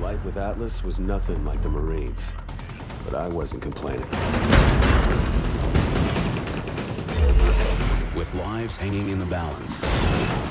Life with Atlas was nothing like the Marines, but I wasn't complaining. With lives hanging in the balance,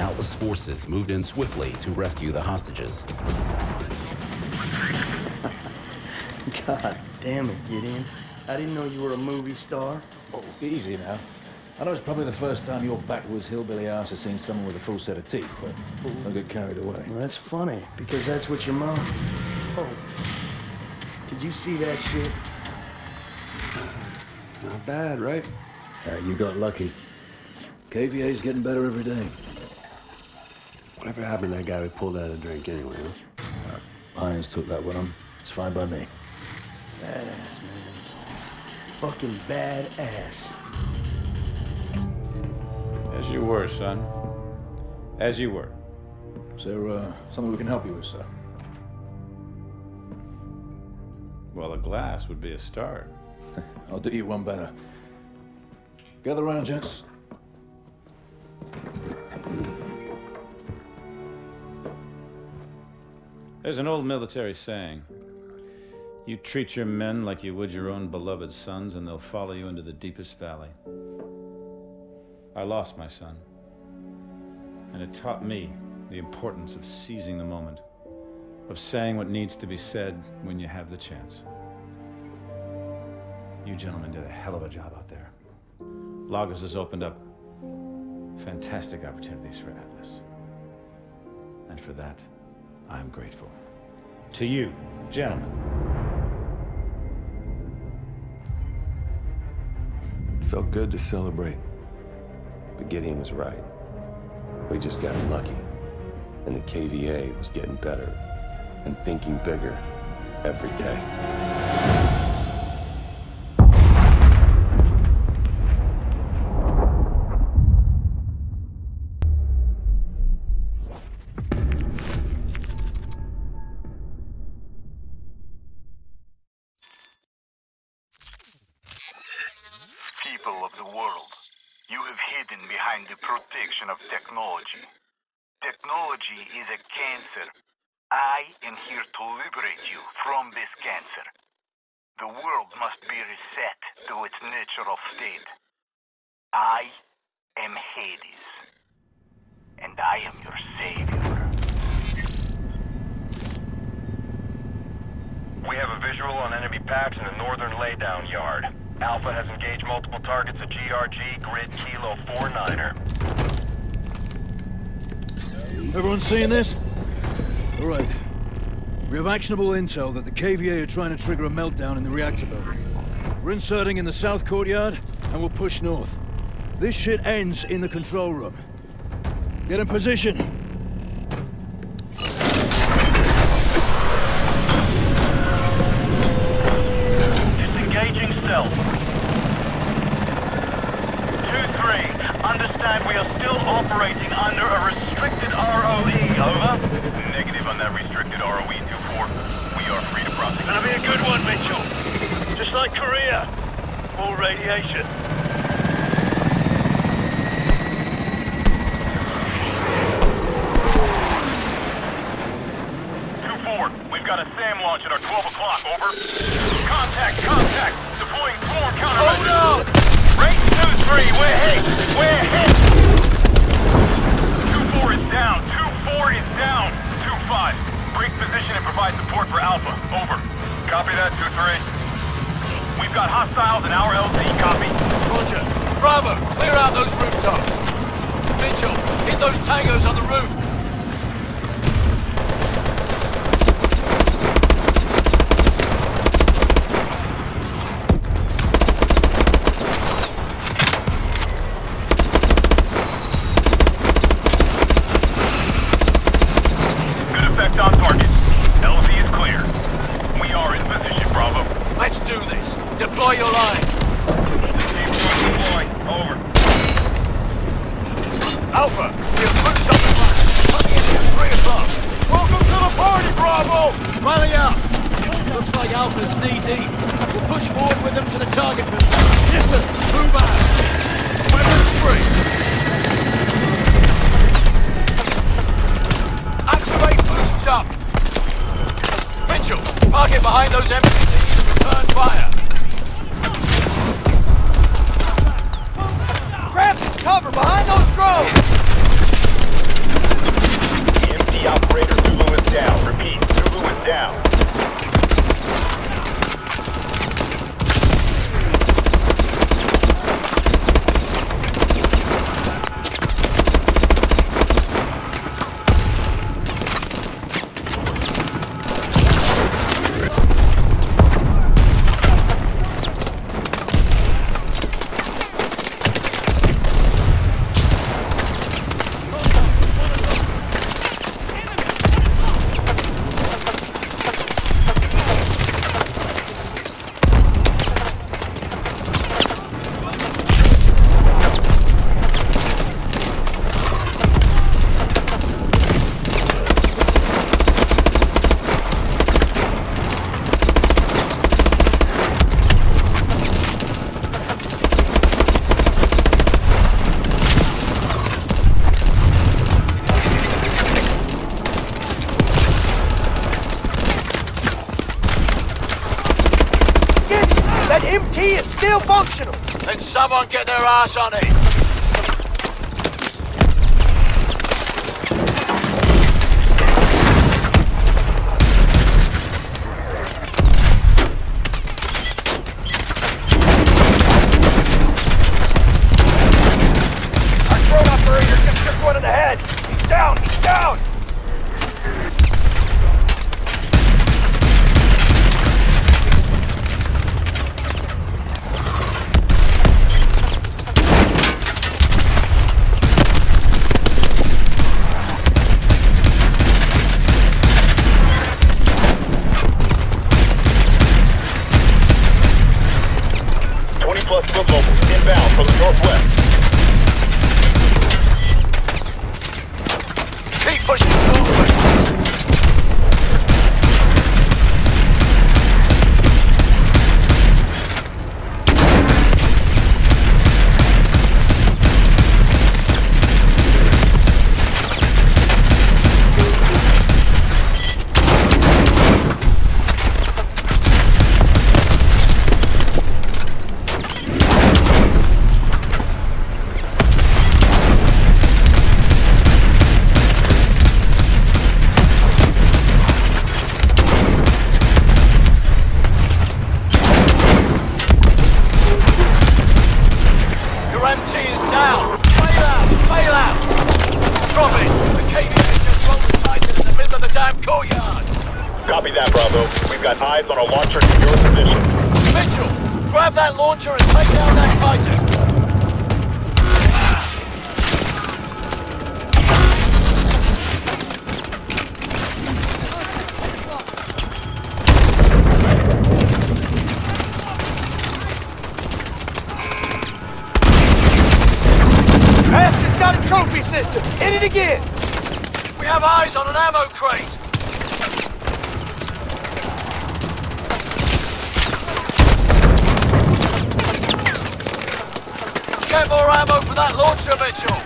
Atlas forces moved in swiftly to rescue the hostages. God damn it, Gideon. I didn't know you were a movie star. Oh, easy now. I know it's probably the first time your backwoods hillbilly ass has seen someone with a full set of teeth, but don't get carried away. Well, that's funny, because that's what your mom... Oh. Did you see that shit? Not bad, right? Yeah, you got lucky. KVA's getting better every day. Whatever happened to that guy we pulled out of the drink anyway, huh? Uh, Irons took that with him. It's fine by me. Badass, man. Fucking badass. As you were, son. As you were. Is there uh, something we can help you with, sir? Well, a glass would be a start. I'll do you one better. Gather round, gents. There's an old military saying You treat your men like you would your own beloved sons, and they'll follow you into the deepest valley. I lost my son, and it taught me the importance of seizing the moment, of saying what needs to be said when you have the chance. You gentlemen did a hell of a job out there. Lagos has opened up fantastic opportunities for Atlas. And for that, I'm grateful. To you, gentlemen. It felt good to celebrate. But Gideon was right. We just got lucky. And the KVA was getting better and thinking bigger every day. Hidden behind the protection of technology. Technology is a cancer. I am here to liberate you from this cancer. The world must be reset to its natural state. I am Hades. And I am your savior. We have a visual on enemy packs in the northern laydown yard. Alpha has engaged multiple targets at GRG Grid Kilo 49er. Everyone seeing this? All right. We have actionable intel that the KVA are trying to trigger a meltdown in the reactor building. We're inserting in the south courtyard, and we'll push north. This shit ends in the control room. Get in position. Come on, get their ass on it. Bravo. We've got eyes on a launcher in your position. Mitchell, grab that launcher and take down that Titan. Got a trophy system! Hit it again! We have eyes on an ammo crate! that launcher, Mitchell!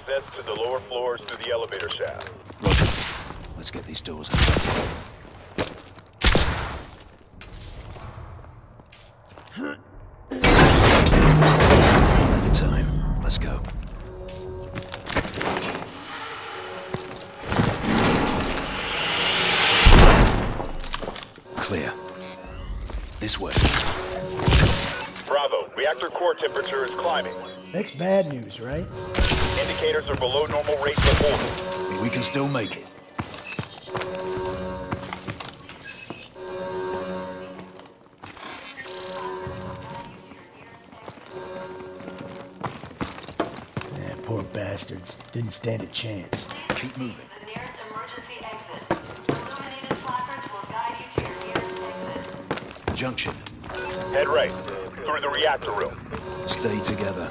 Access to the lower floors through the elevator shaft. Roger. Let's get these doors open. At a time. Let's go. Clear. This way. Bravo, reactor core temperature is climbing. That's bad news, right? Indicators are below normal rate for order. We can still make it. Yeah, poor bastards. Didn't stand a chance. Keep moving. The nearest emergency exit. Illuminated placards will guide you to your nearest exit. Junction. Head right, through the reactor room. Stay together.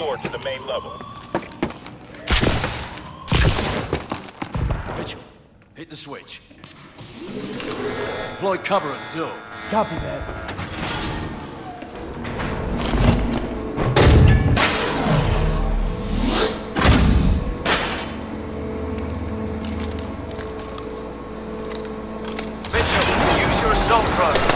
floor to the main level. Mitchell, hit the switch. Deploy cover at the door. Copy that. Mitchell, use your assault rifle.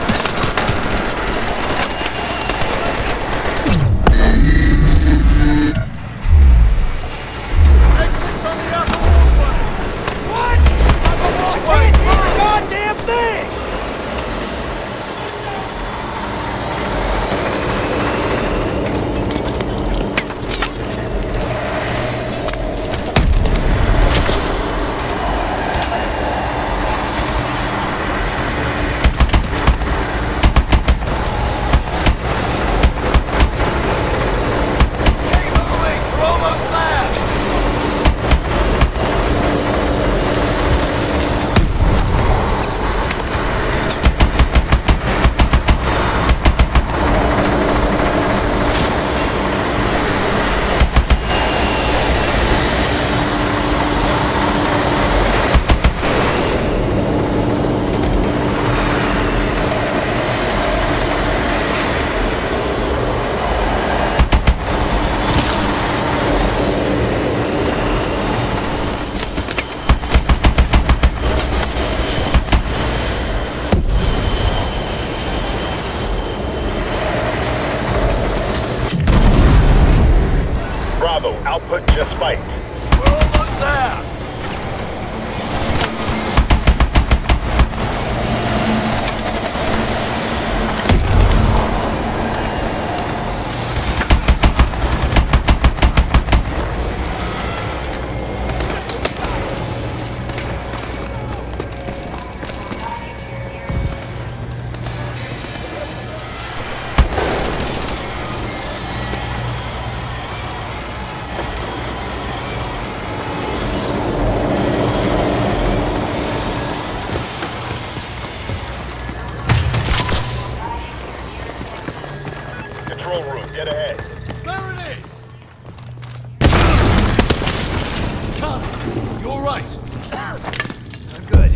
Come. I'm good.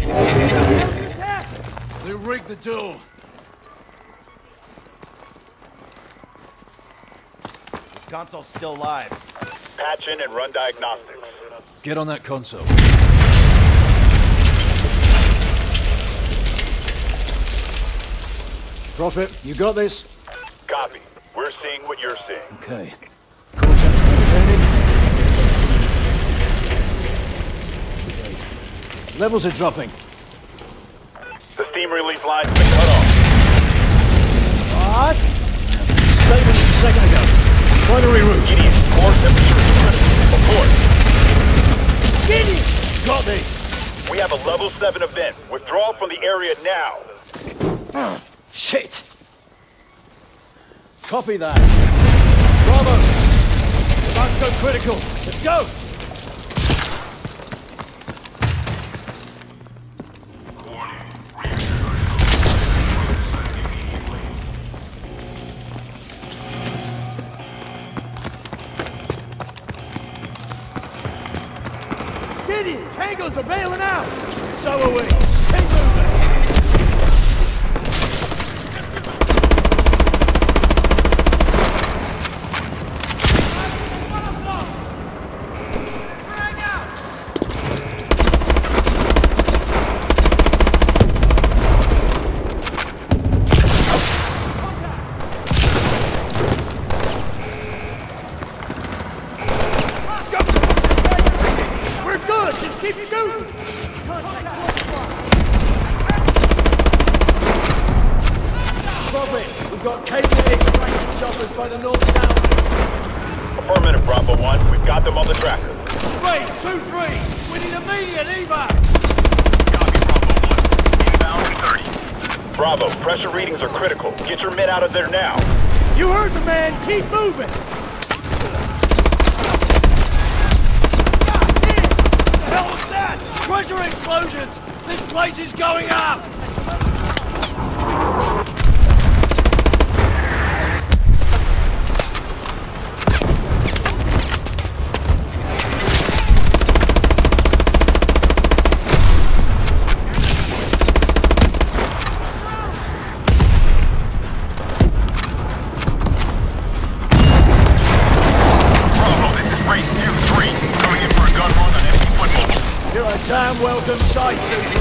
They rigged the door. This console's still live. Patch in and run diagnostics. Get on that console. Prophet, you got this? Copy. We're seeing what you're seeing. Okay. Levels are dropping. The steam release line's been cut off. Boss? Statement a second ago. Try to reroute. Gideon, core temperature is critical. Report. Gideon! Got this. We have a level 7 event. Withdraw from the area now. Oh, Shit. Copy that. Bravo. About to go critical. Let's go. Tangos are bailing out! So are we. Keep moving. We're good! Just keep you shooting! Prophet, we've got KVA extraction choppers by the north tower. Affirmative, Bravo 1. We've got them on the tracker. Three, two, three. We need immediate evac. Copy, Bravo 1. Inbound to 30. Bravo, pressure are critical. Get your men out of there now. You heard the man! Keep moving! The hell was that? Pressure explosions. This place is going up. Welcome sight,